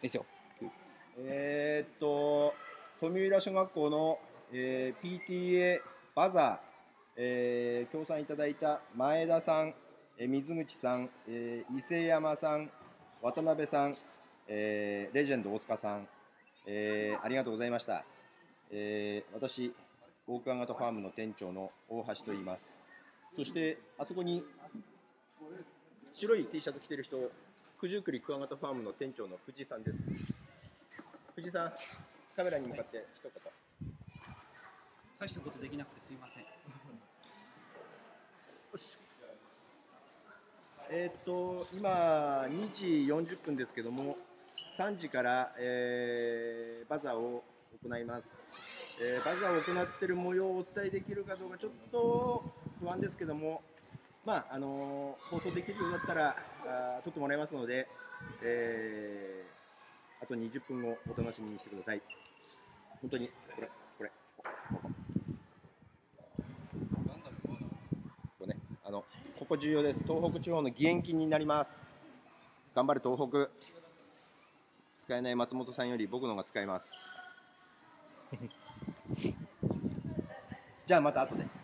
ですよえーっと富浦小学校の、えー PTA バザー、えー協賛いただいた前田さん、えー水口さん、えー伊勢山さん、渡辺さん、えーレジェンド大塚さん、えーありがとうございました。えー私、大桑型ファームの店長の大橋と言います。そして、あそこに白い T シャツ着てる人、九十九里クワガタファームの店長の藤井さんです。藤井さん、カメラに向かって一言。大したことできなくてすいません。えーっと、今、2時40分ですけども、3時から、えーバザーを行います。えーバザーを行っている模様をお伝えできるかどうか、ちょっと不安ですけども、まああのー放送できるようだったらあー撮ってもらいますので、えーあと20分後お楽しみにしてください。本当にこれこれここねあのここ重要です。東北地方の義援金になります。頑張る東北。使えない松本さんより僕のが使えます。じゃあまた後で。